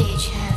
stage